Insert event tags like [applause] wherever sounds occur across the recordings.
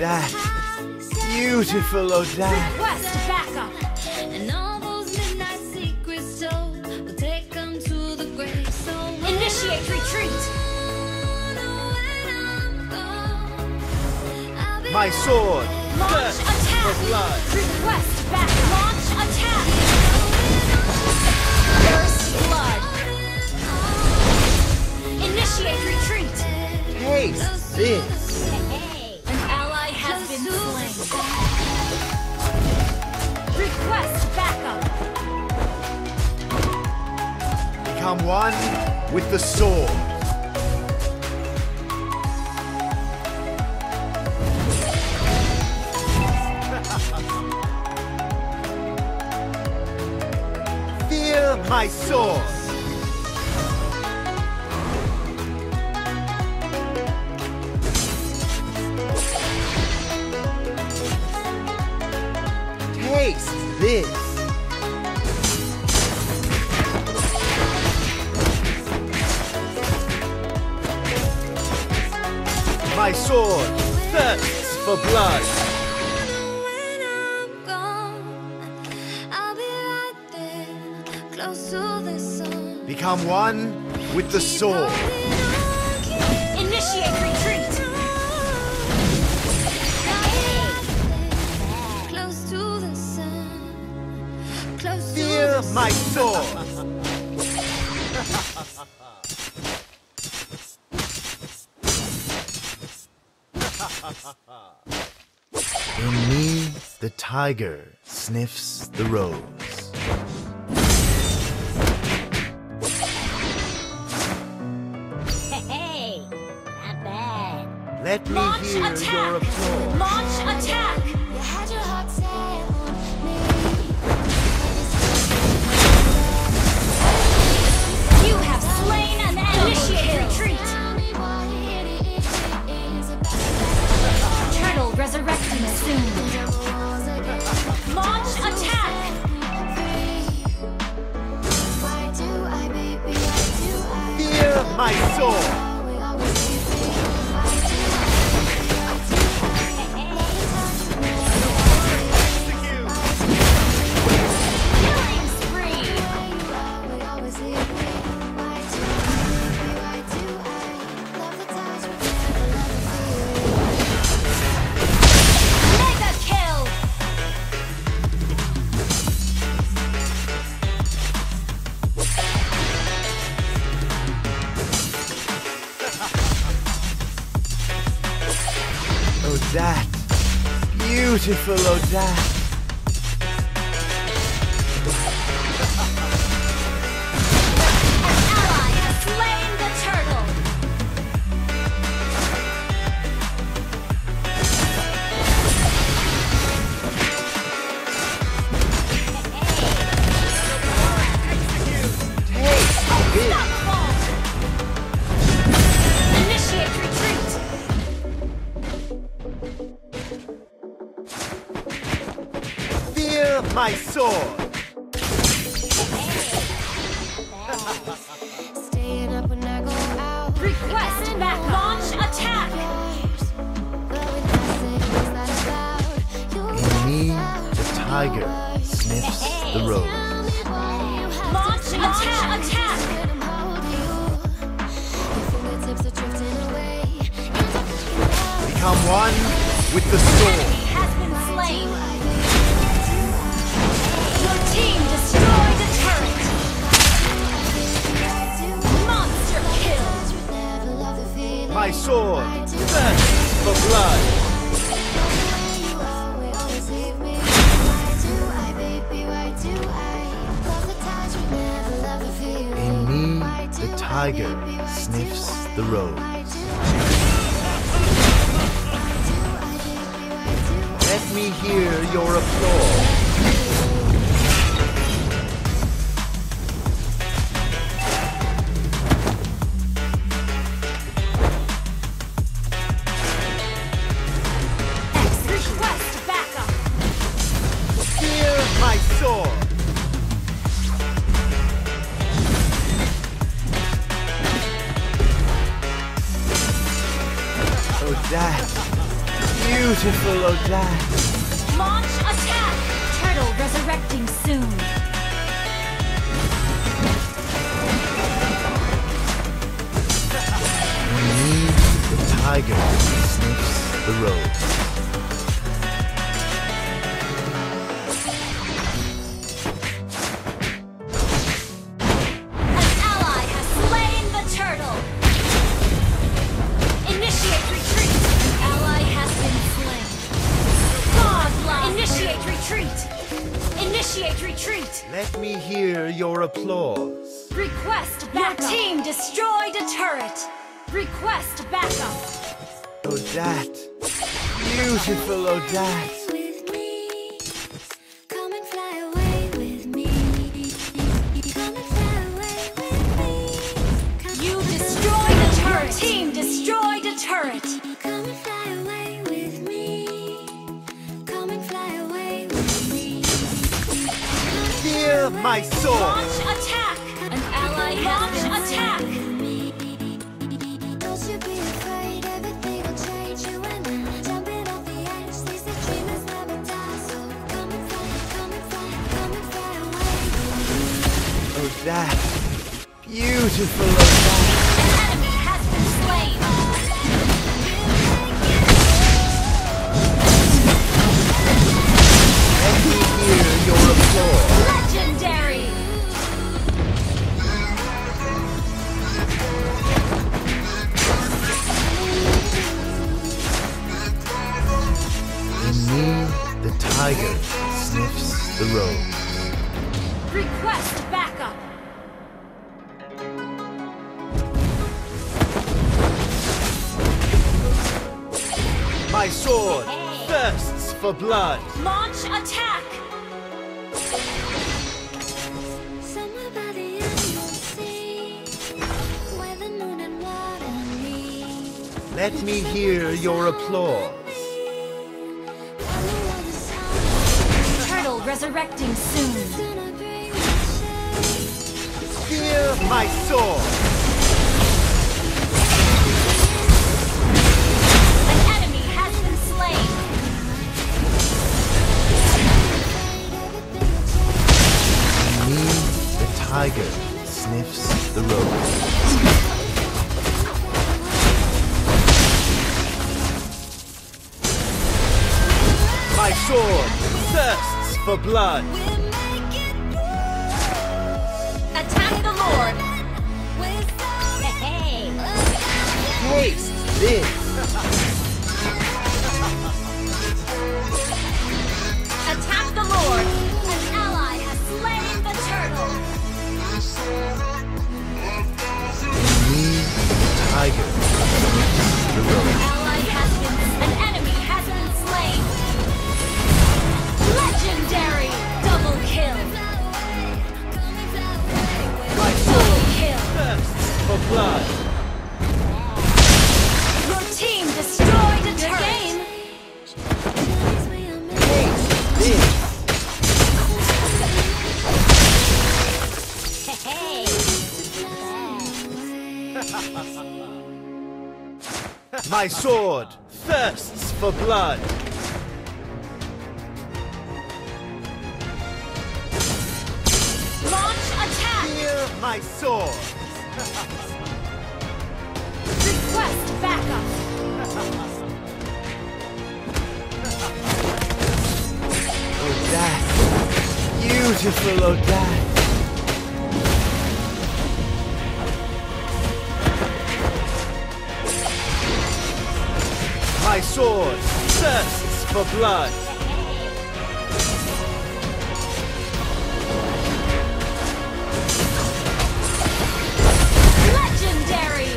Oh, Dad. Beautiful Odette. Request backup! And all those midnight secrets told will take 'em to the grave. So Initiate retreat! I'm oh, when I'm gone, I'll be My sword. Launch attack! for blood. Request backup! With the sword. [laughs] Feel my sword. For blood. when I'm gone, I'll be right there, close to the sun. Become one with the sword. Initiate retreat! Close to the sun. Close to Feel the my sun. sword. [laughs] In me, the tiger sniffs the rose. Hey, not bad. Let me Launch hear your applause. Launch attack! Beautiful Odette. Fear my sword! Staying up when I go out. Request back launch attack! In me, the tiger sniffs the rose. Launch attack! Attack! Become one with the sword. Sword thirsts for blood. In me, the tiger sniffs the rose. Let me hear your applause. Odette. Beautiful Odette. Launch attack. Turtle resurrecting soon. Me, the tiger sniffs the rose. Hear your applause. Request backup. Your team destroyed a turret. Request backup. Odette. Beautiful Odette. Come and fly away with me. Come and fly away with me. You destroyed a turret. Your team destroyed a turret. My sword. Launch attack. An ally has attack. Don't you be tiger sniffs the rose. Request backup. My sword thirsts for blood. Launch attack. Somewhere by the end you'll see where the moon and water meet. Let me hear your applause. Resurrecting soon. gonna bring the shade. Fear my sword. An enemy has been slain. Me, the tiger sniffs the rose. For blood. Attack the Lord. Hey. Taste this. My sword thirsts for blood. Launch attack! Hear my sword. Request backup. Odette. Beautiful Odette. sword thirsts for blood. Legendary!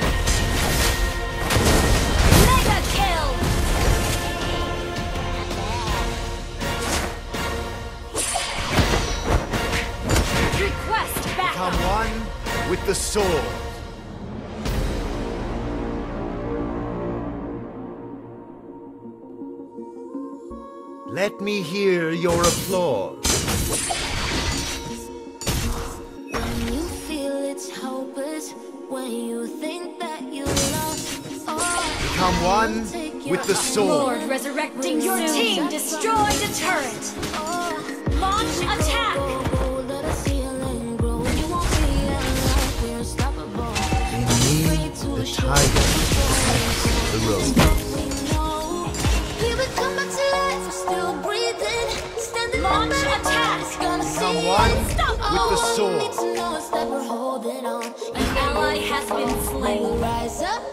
Mega kill! Request one with the sword. Let me hear your applause. When you feel it's hopeless, when you think that you lost all, become one with the sword. Lord, resurrecting your team, destroy the turret. Launch attack. The tiger, the road. Launch attack. Someone with the oh, sword. An ally has been slain. Rise up.